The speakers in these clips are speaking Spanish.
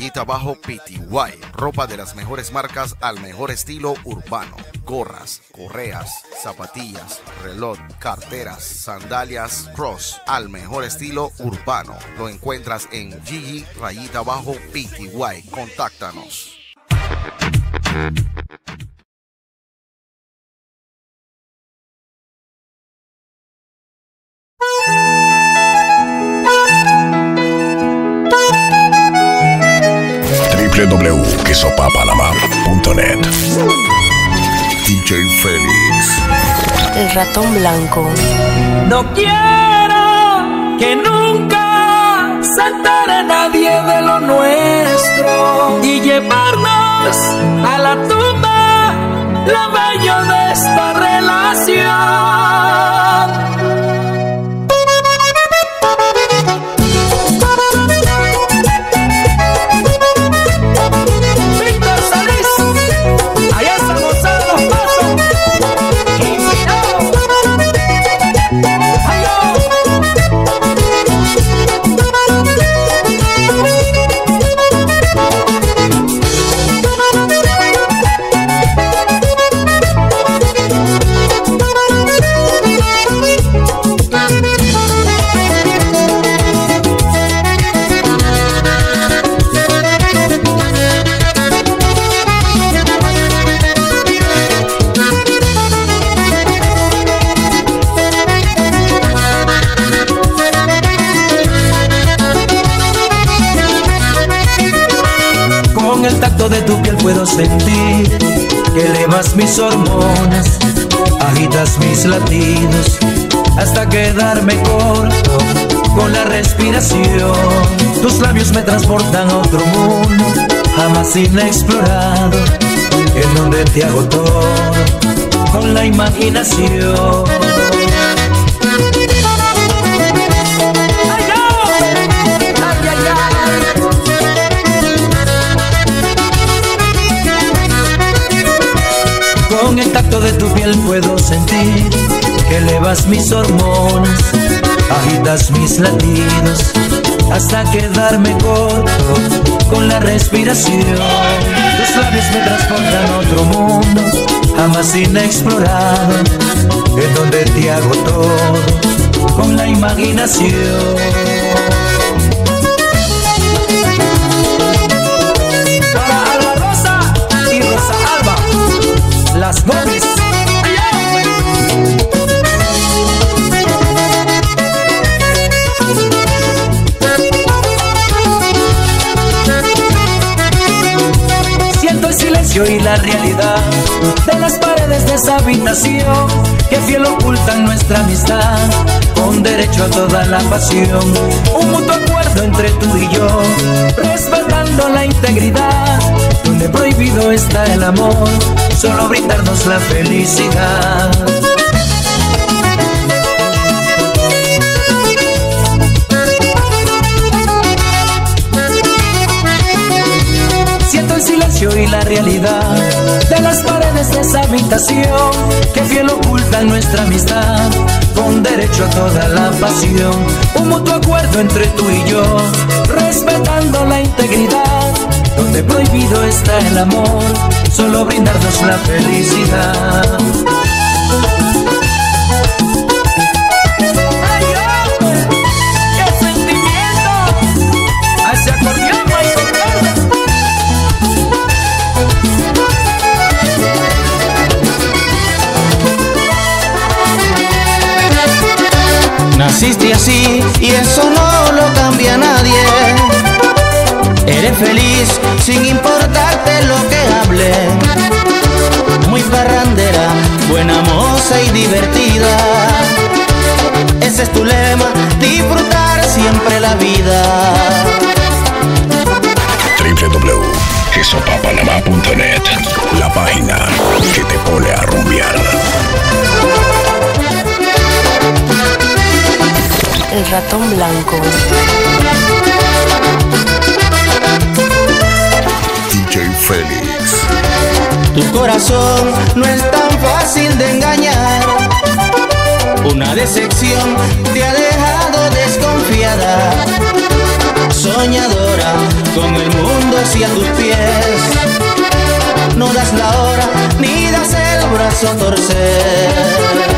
rayita abajo PTY. Ropa de las mejores marcas al mejor estilo urbano. Gorras, correas, zapatillas, reloj, carteras, sandalias, cross al mejor estilo urbano. Lo encuentras en GG rayita abajo PTY. Contáctanos. www.quesopapanamá.net DJ Félix El ratón blanco. No quiero que nunca se entere nadie de lo nuestro y llevarnos a la tumba lo bello de esta relación. Mis hormonas, agitas mis latidos hasta quedarme corto con la respiración. Tus labios me transportan a otro mundo, jamás inexplorado, en donde te hago todo con la imaginación. Con el tacto de tu piel puedo sentir que elevas mis hormonas, agitas mis latidos hasta quedarme corto con la respiración. Tus labios me transportan a otro mundo, jamás inexplorado, en donde te hago todo con la imaginación. Que fiel ocultan nuestra amistad con derecho a toda la pasión. Un mutuo acuerdo entre tú y yo, respetando la integridad, donde prohibido está el amor, solo brindarnos la felicidad. Y la realidad de las paredes de esa habitación que fiel ocultan nuestra amistad con derecho a toda la pasión. Un mutuo acuerdo entre tú y yo, respetando la integridad, donde prohibido está el amor, solo brindarnos la felicidad. Naciste así y eso no lo cambia nadie. Eres feliz sin importarte lo que hablen. Muy parrandera, buena moza y divertida. Ese es tu lema, disfrutar siempre la vida. www.quesopapanamá.net La página que te pone a rumbear El ratón blanco. DJ Félix Tu corazón no es tan fácil de engañar. Una decepción te ha dejado desconfiada. Soñadora, con el mundo hacia tus pies. No das la hora ni das el brazo a torcer.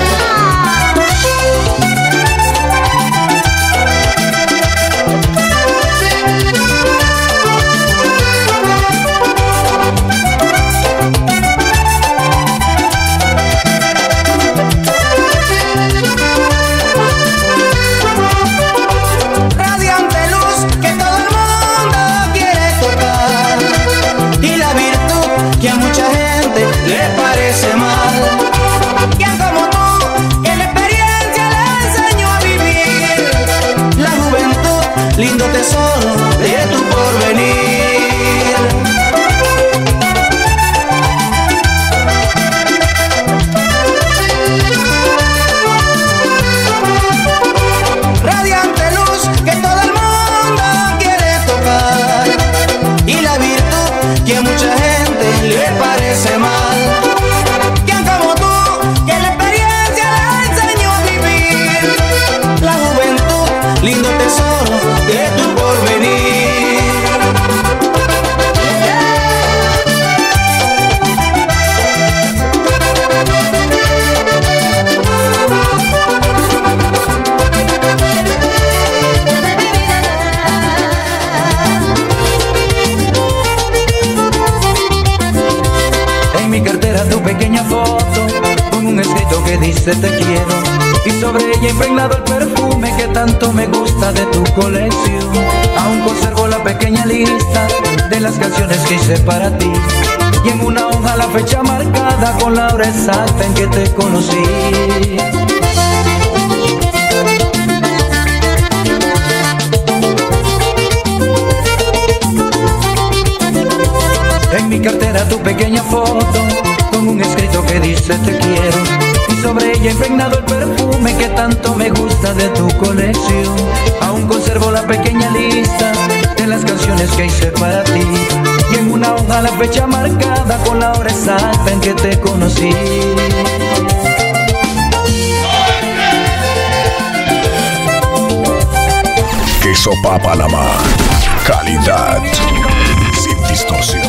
Para ti y en una hoja la fecha marcada con la hora exacta en que te conocí. En mi cartera tu pequeña foto con un escrito que dice te quiero sobre ella impregnado el perfume que tanto me gusta de tu colección. Aún conservo la pequeña lista de las canciones que hice para ti. Y en una hoja la fecha marcada con la hora exacta en que te conocí. Queso Papa Calidad sin distorsión.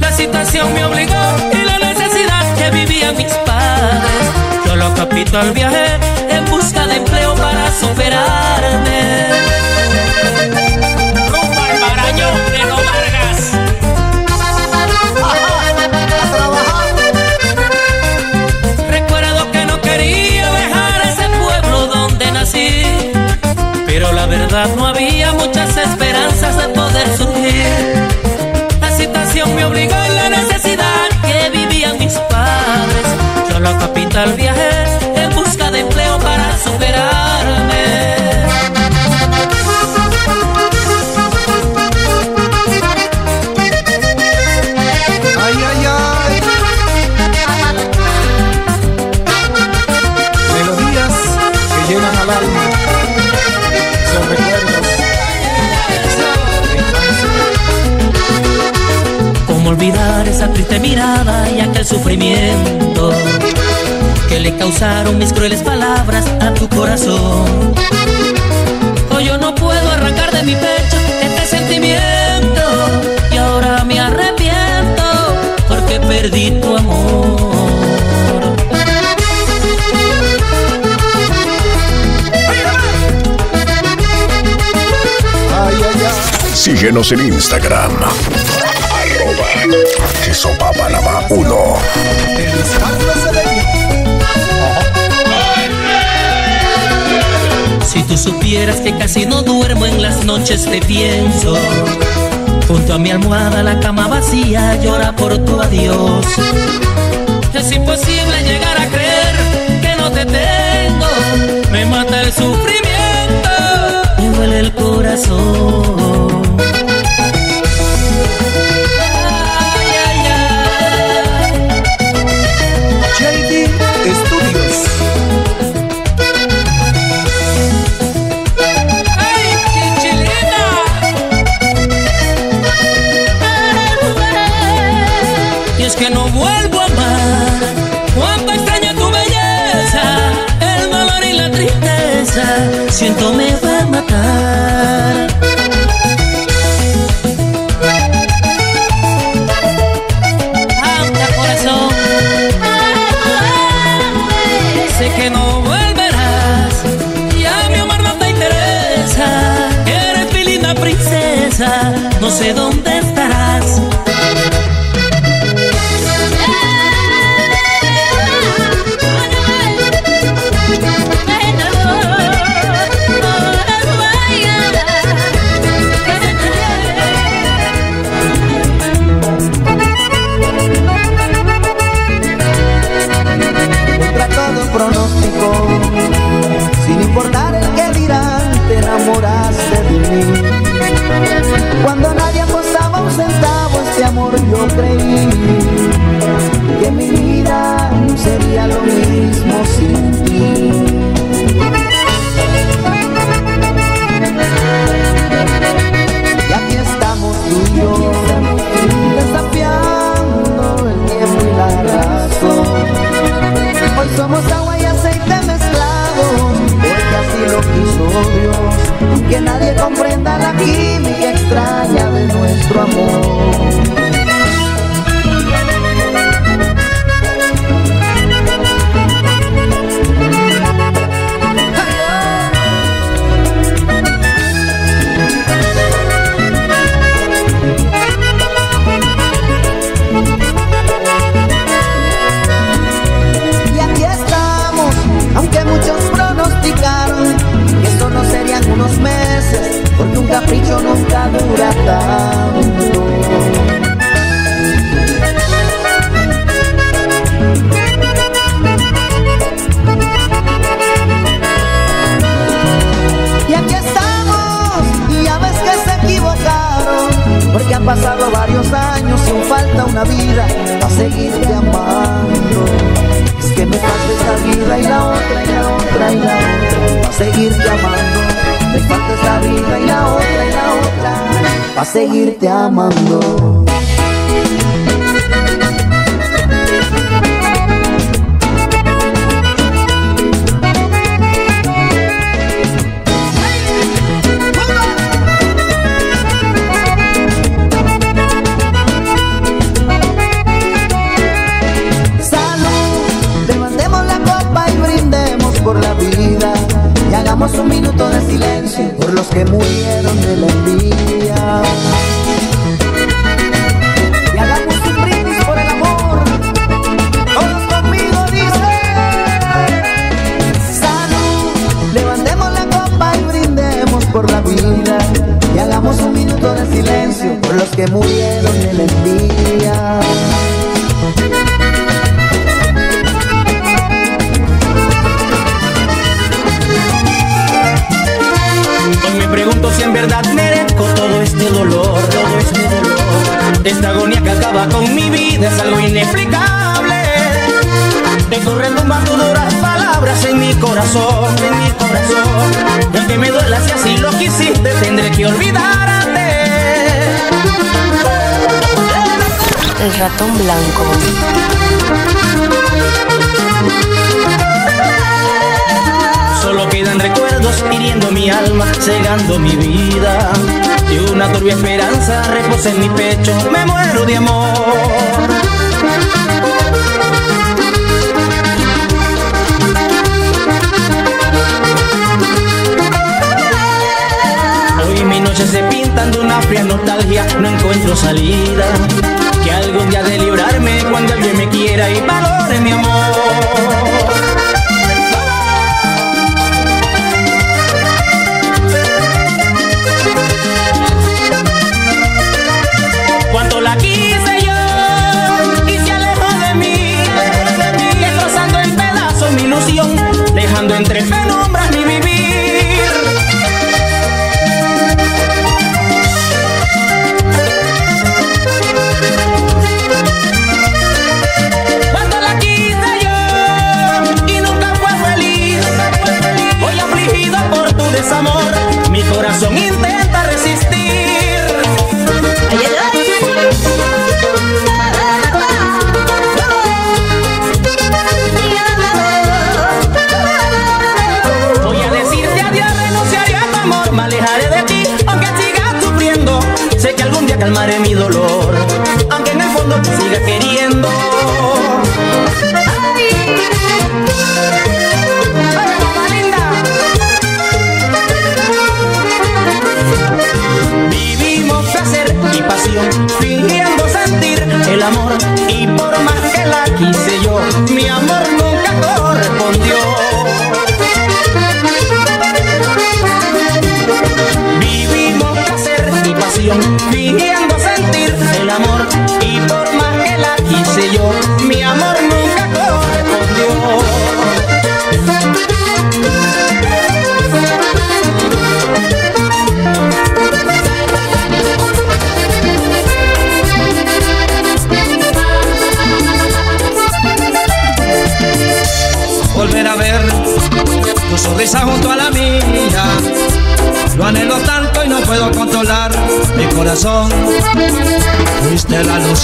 La situación me obligó y la necesidad que vivían mis padres. Yo lo capito al viaje en busca de empleo para superarme. Rumba al de los Vargas. Recuerdo que no quería dejar ese pueblo donde nací, pero la verdad no había muchas capital viajé en busca de empleo para superarme. Ay, ay, ay. Melodías que llenan al alma. Son recuerdos. ¿Cómo olvidar esa triste mirada y aquel sufrimiento que le causaron mis crueles palabras a tu corazón? Hoy yo no puedo arrancar de mi pecho este sentimiento y ahora me arrepiento porque perdí tu amor. Ay, ay, ay. Síguenos en Instagram. Arroba Jesopapanamá 1. Si tú supieras que casi no duermo en las noches te pienso. Junto a mi almohada la cama vacía llora por tu adiós. Es imposible llegar a creer que no te tengo. Me mata el sufrimiento, me duele el corazón Siento me va a matar. Anda, corazón. Sé que no volverás. Ya mi amor no te interesa. Eres mi linda princesa. No sé dónde amor. Amando. Y hagamos un minuto de silencio por los que murieron de la envidia. Hoy me pregunto si en verdad merezco todo este dolor, todo este dolor. Esta agonía que acaba con mi vida es algo inexplicable. Te corren tus duras palabras en mi corazón, en mi corazón. Y aunque me duela si así lo quisiste, tendré que olvidarte. El ratón blanco. Solo quedan recuerdos hiriendo mi alma, cegando mi vida. Y una turbia esperanza reposa en mi pecho, me muero de amor. Se pintan de una fría nostalgia, no encuentro salida. Que algún día de librarme cuando alguien me quiera y valore mi amor. Cuánto siga queriendo. Ay, mamá linda. Vivimos placer y pasión, fingiendo sentir el amor. Y por más que la quise yo, mi amor nunca correspondió.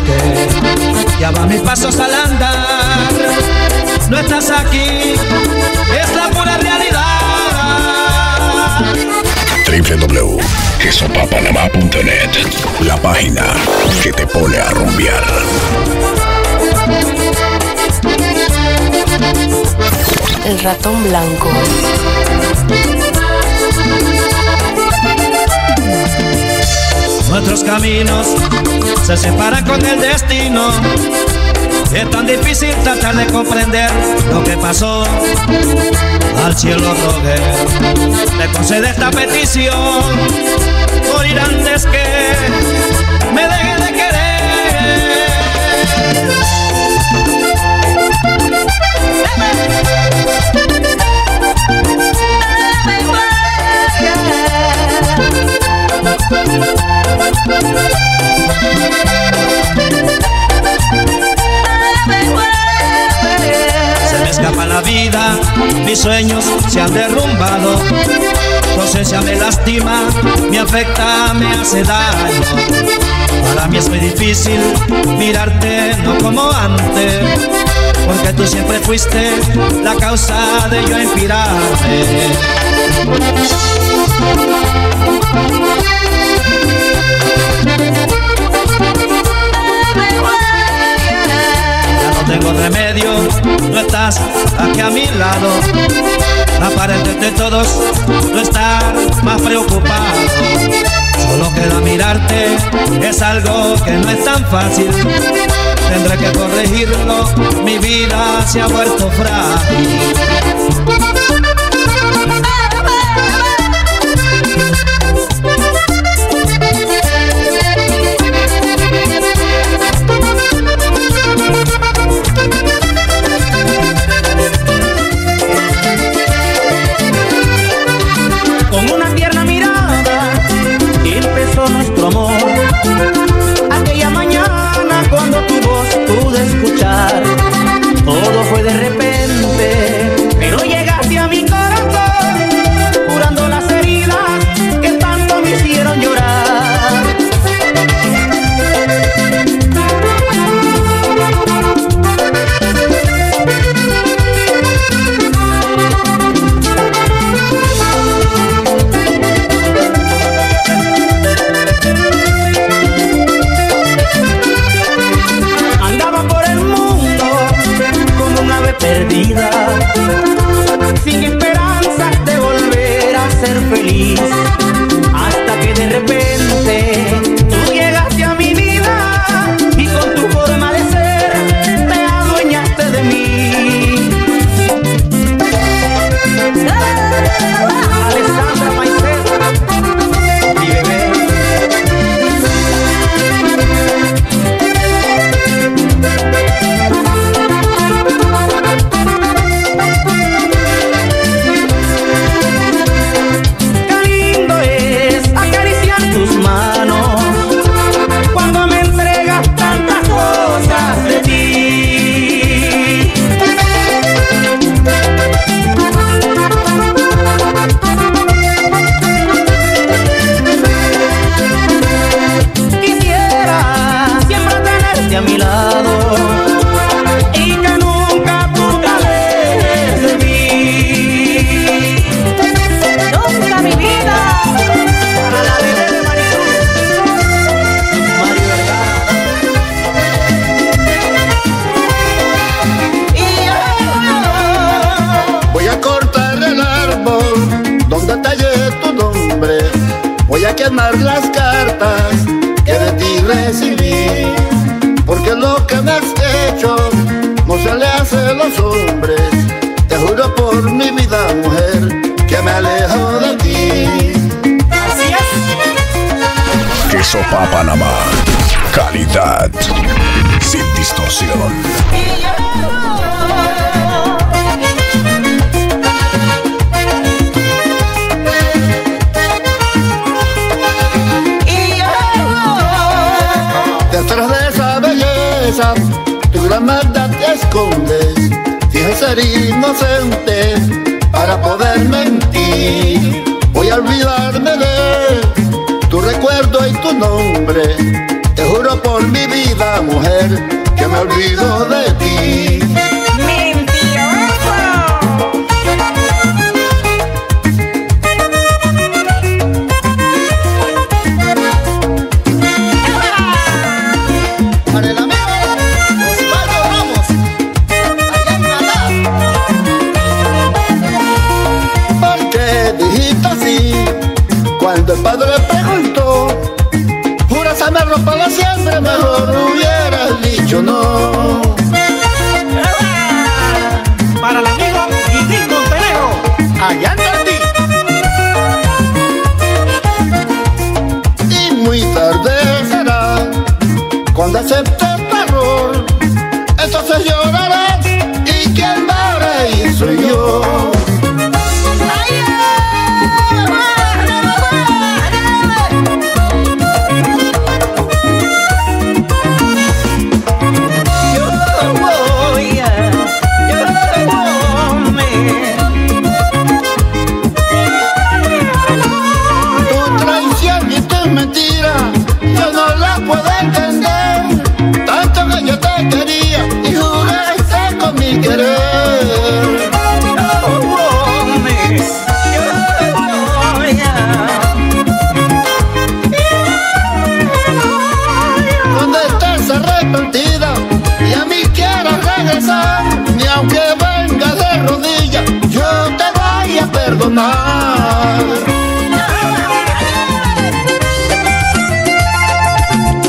Que guiaba mis pasos al andar. No estás aquí, es la pura realidad. www.quesopapanamá.net La página que te pone a rumbear. El ratón blanco. Nuestros caminos se separan con el destino. Es tan difícil tratar de comprender lo que pasó. Al cielo rogué, me concede esta petición. Morir antes que me deje de querer. Se me escapa la vida, mis sueños se han derrumbado. Tu ausencia me lastima, me afecta, me hace daño. Para mí es muy difícil mirarte no como antes, porque tú siempre fuiste la causa de yo inspirarme. Tengo remedio, no estás aquí a mi lado. Aparente de todos, no estar más preocupado. Solo queda mirarte, es algo que no es tan fácil. Tendré que corregirlo, mi vida se ha vuelto frágil.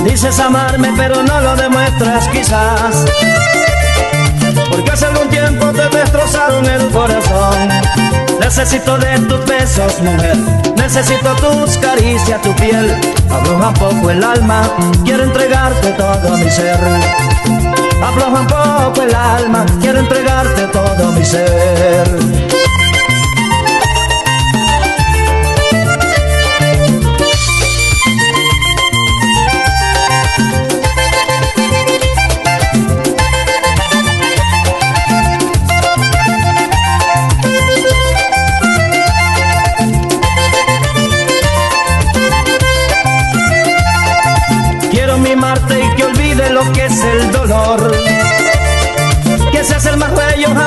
Dices amarme pero no lo demuestras quizás. Porque hace algún tiempo te destrozaron el corazón. Necesito de tus besos, mujer. Necesito tus caricias, tu piel. Afloja un poco el alma. Quiero entregarte todo mi ser. Afloja un poco el alma. Quiero entregarte todo mi ser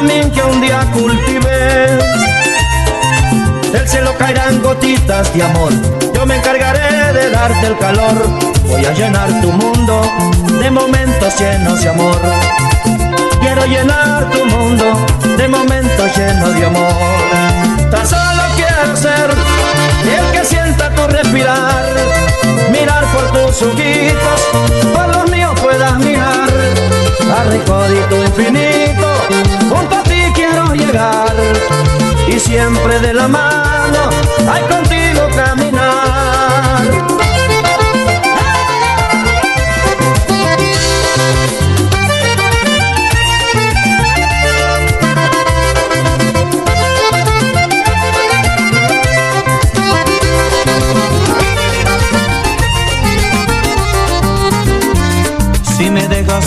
que un día cultivé. Del cielo caerán gotitas de amor. Yo me encargaré de darte el calor. Voy a llenar tu mundo de momentos llenos de amor. Quiero llenar tu mundo de momentos llenos de amor. Tan solo quiero ser Por tus ojitos, por los míos puedas mirar. A recódito infinito, junto a ti quiero llegar. Y siempre de la mano, hay contigo caminar.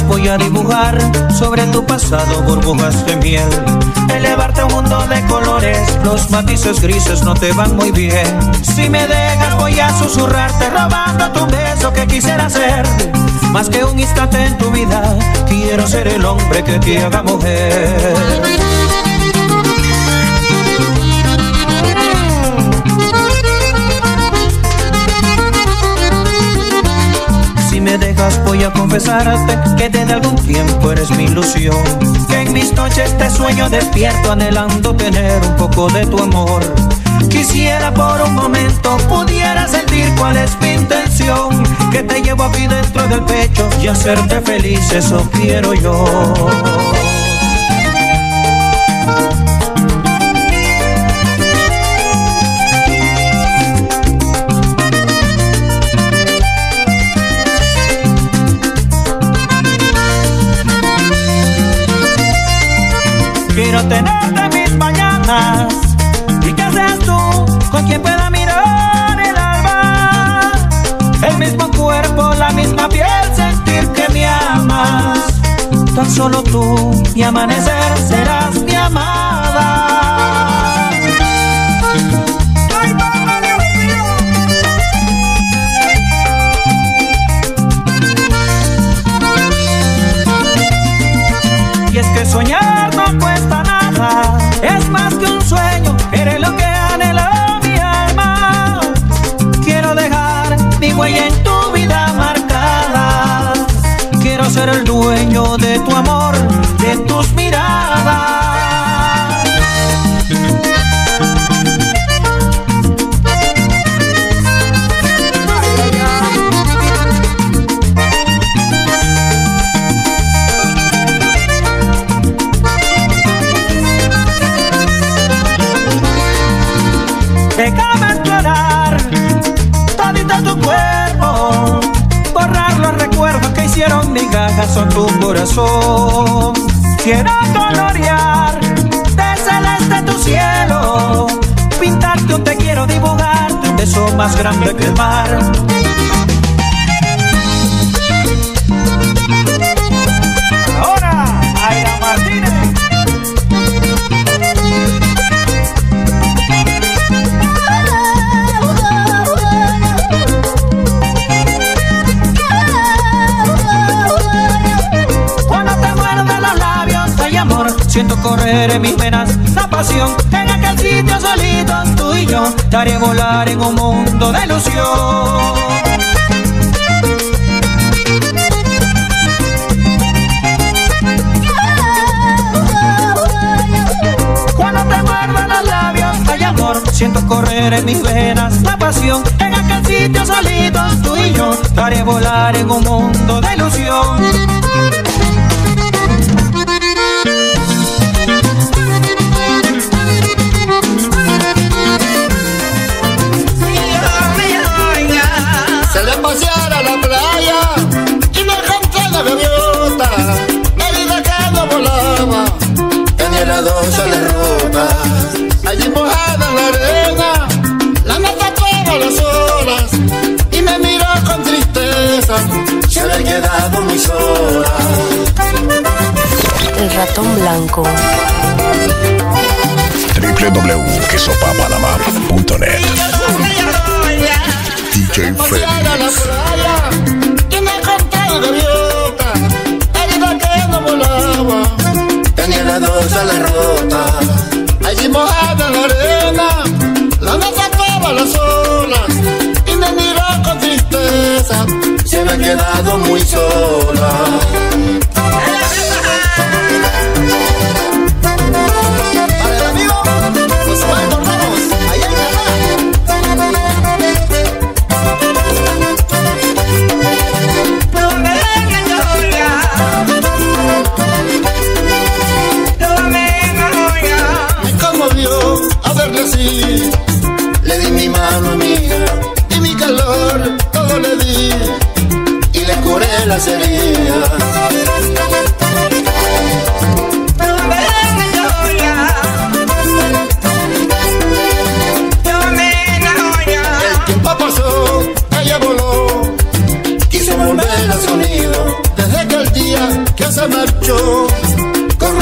Voy a dibujar sobre tu pasado burbujas de miel. Elevarte a un mundo de colores, los matices grises no te van muy bien. Si me dejas voy a susurrarte robando tu beso que quisiera ser. Más que un instante en tu vida, quiero ser el hombre que te haga mujer. Me dejas voy a confesarte que desde algún tiempo eres mi ilusión. Que en mis noches te sueño despierto anhelando tener un poco de tu amor. Quisiera por un momento pudiera sentir cuál es mi intención. Que te llevo aquí dentro del pecho y hacerte feliz, eso quiero yo. Solo tú, mi amanecer, serás mi amada. Y es que soñar ser el dueño de tu amor, de tus miradas. Déjame explorar todito tu cuerpo, borrar los recuerdos que hicieron migajas en tu corazón. Quiero colorear de celeste tu cielo, pintarte un te quiero, dibujarte un beso más grande que el mar. Siento correr en mis venas la pasión. En aquel sitio solito, tú y yo, te haré volar en un mundo de ilusión. Siento correr en mis venas la pasión. En aquel sitio solito, tú y yo, te volar en un mundo de ilusión. Tenía las dos a la ruta. Allí mojada en la arena, la neta todas las horas. Y me miró con tristeza, se había quedado muy sola. El ratón blanco. www.quesopapanamá.net DJ pasear a la Félix la rota. Allí mojada en la arena, la neta todas las olas. Y me miró con tristeza, se me ha quedado muy sola. Las heridas. El pasó, ella voló, volver a su nido. Desde aquel día que se marchó, con.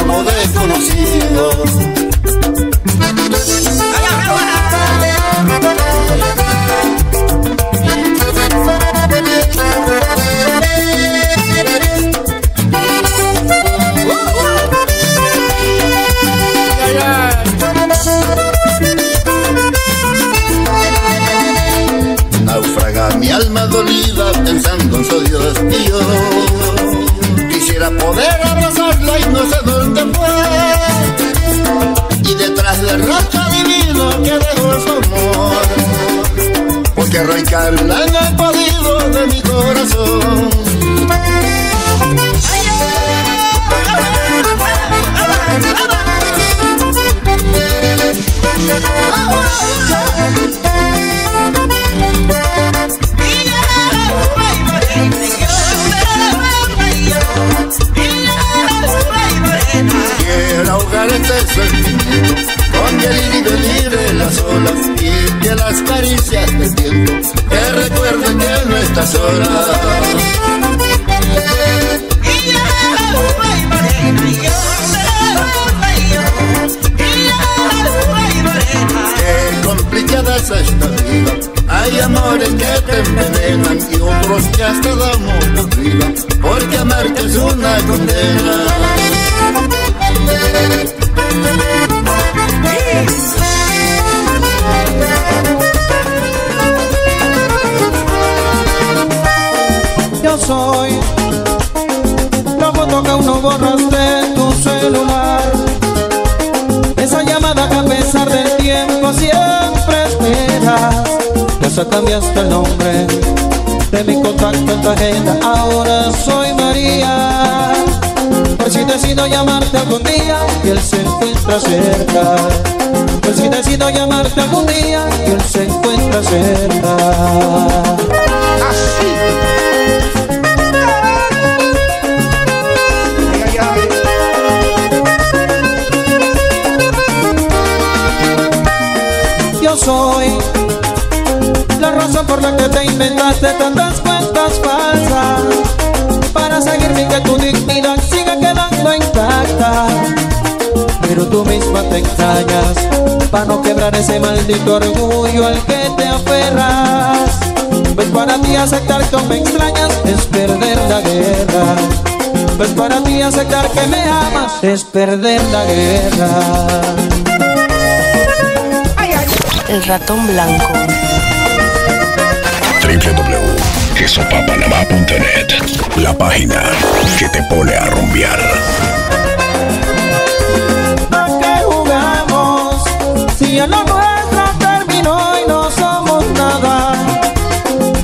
Encuentra cerca. Por si decido llamarte algún día él se encuentra cerca. Yo soy la razón por la que te inventaste tantas tú misma te extrañas para no quebrar ese maldito orgullo al que te aferras. Pues para ti aceptar que me extrañas es perder la guerra. Pues para ti aceptar que me amas es perder la guerra. El ratón blanco. www.quesopapanamá.net La página que te pone a rumbear. Ya lo nuestro terminó y no somos nada.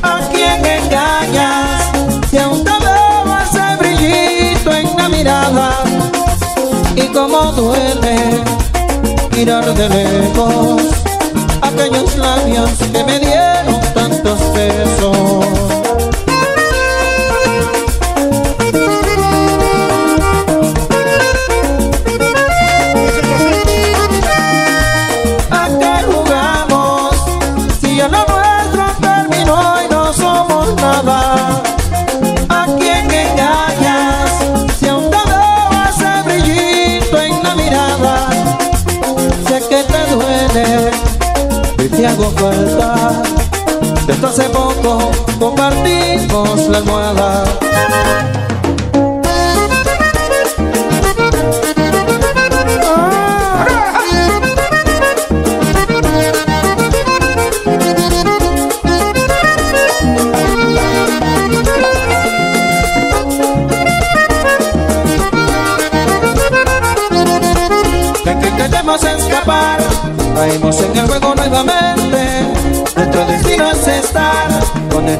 ¿A quién engañas? Si aún te veo ese brillito en la mirada. Y cómo duele mirar de lejos aquellos labios que me dieron tantos besos. Desde hace poco compartimos la almohada.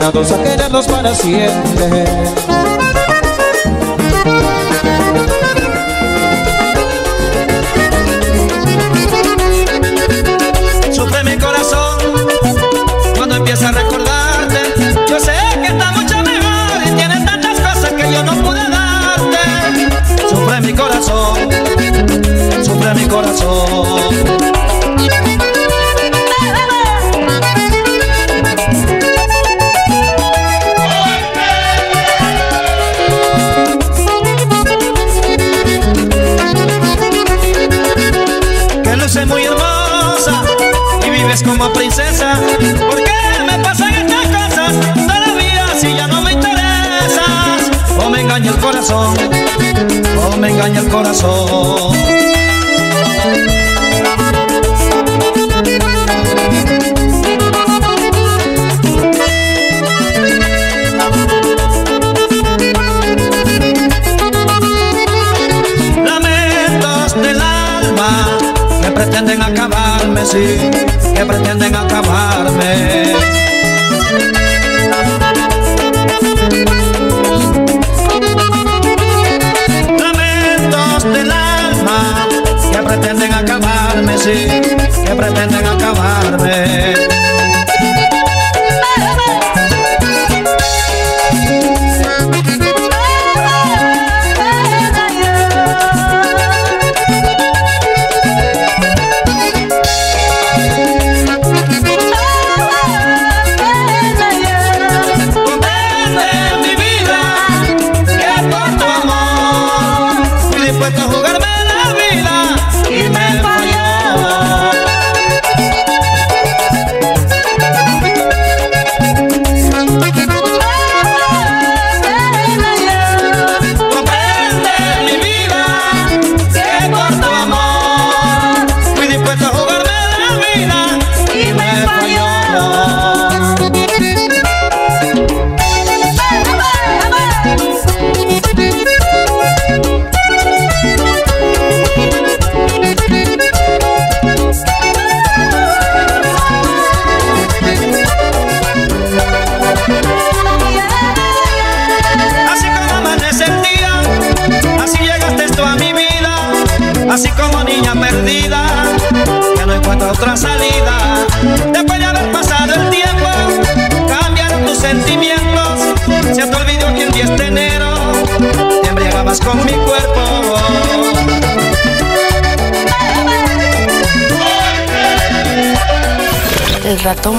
Condenados a querernos para siempre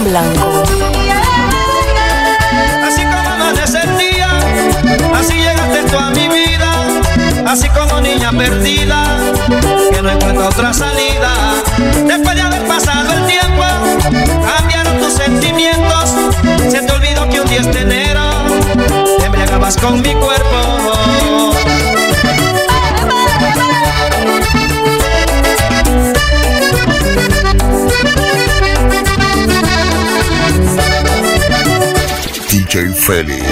blanco. DJ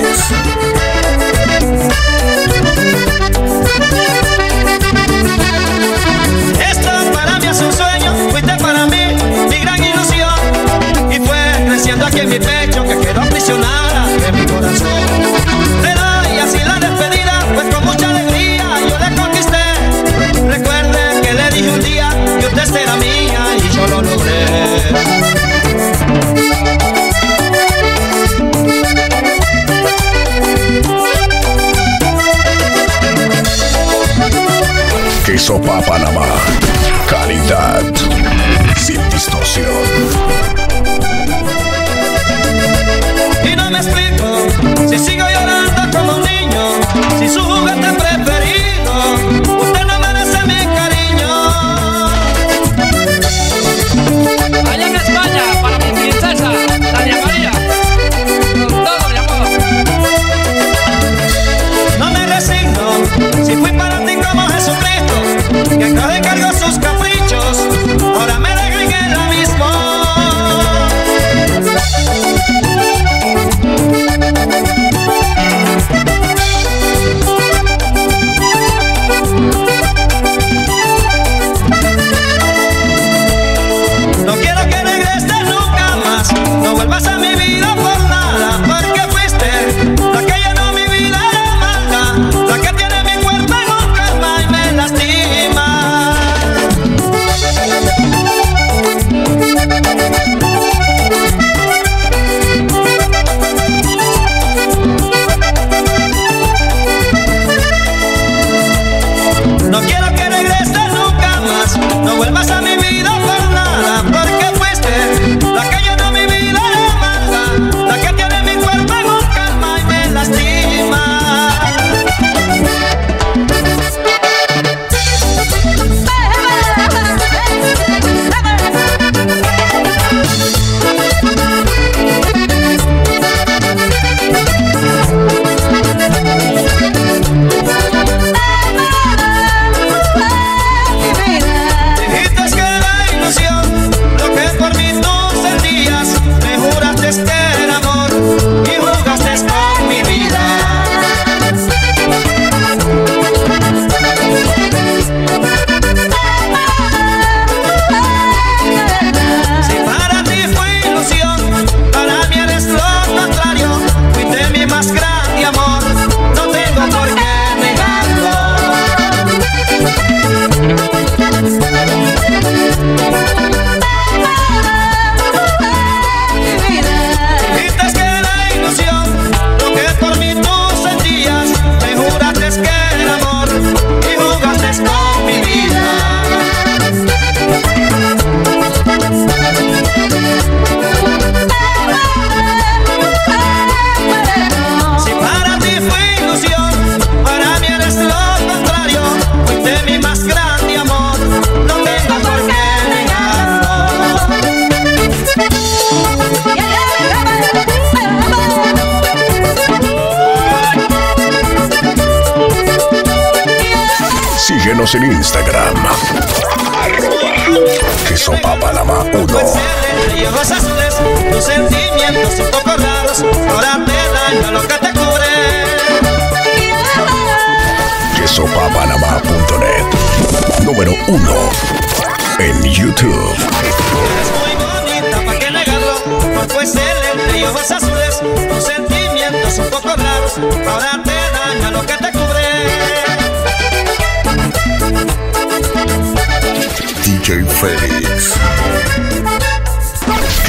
Síguenos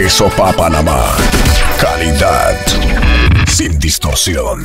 Queso Pa Panamá. Calidad sin distorsión.